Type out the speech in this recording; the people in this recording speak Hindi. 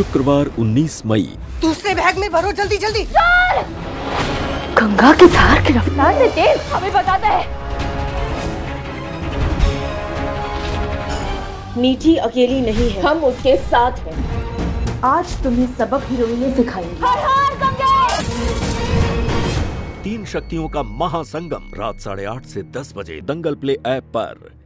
शुक्रवार 19 मई। दूसरे बैग में भरो जल्दी जल्दी। गंगा के धार की रफ्तार से तेज हमें बताता है। नीति अकेली नहीं है। हम उसके साथ हैं। आज तुम्हें सबक हीरोइने सिखाएँगे। हर हर तीन शक्तियों का महासंगम रात साढ़े आठ से दस बजे दंगल प्ले ऐप पर।